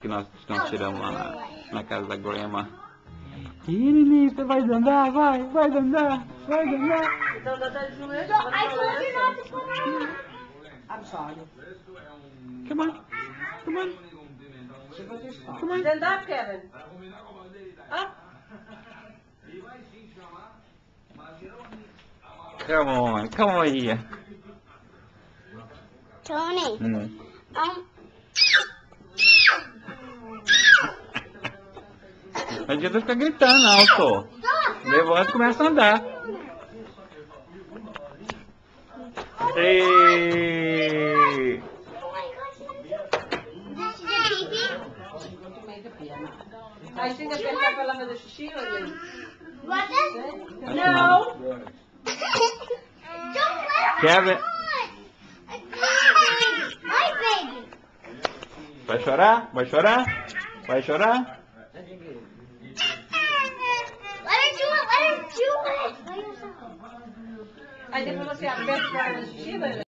que nós, que nós tiramos lá na, na casa da grandma. Ih, Lili, você vai andar, vai, vai andar, vai andar. Então, da da joelho. So I told you not to put it on. I'm sorry. Come on, come on, come on. Stand up, Kevin. Up. Come on, come on here. Tony, Hum. um, Não adianta ficar gritando alto. Levanta e começa a andar. Baby. Aí tem que apertar pra ela fazer xixi, olha. Não. Kevin, vai chorar? Vai chorar? Vai chorar? Aí depois você aperta ela fazer xixi, olha.